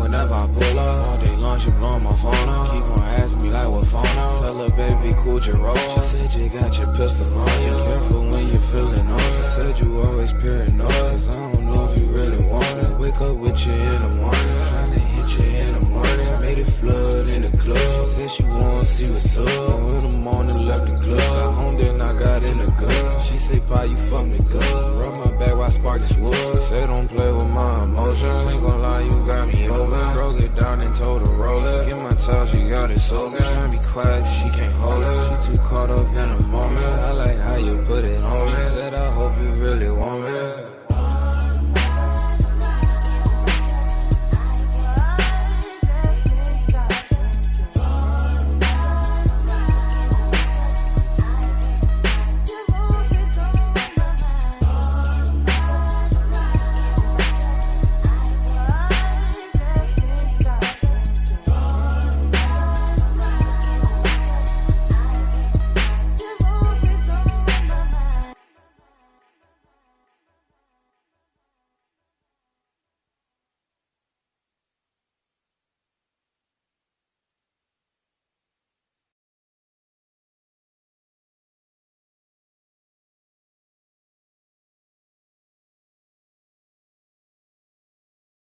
whenever I pull up. All day long, she blowin' my phone up. Keep on asking me like what phone up. Tell her baby, cool your roll. She said you got your pistol on you. Yeah. Careful when you feelin' on. She said you always paranoid. Cause I don't know if you really want it. Wake up with you in the morning. Tryna hit you in the morning. Made it flood in the club. She said she wanna see what's up. So in the morning, left the club. Got home, then I got in the gun. She say, Pie, you fuck me good. Rub my back while I spark this wood. She say, don't play with mine. Towel, she got it soaking. Tryna be quiet, she can't hold it. She too caught up in a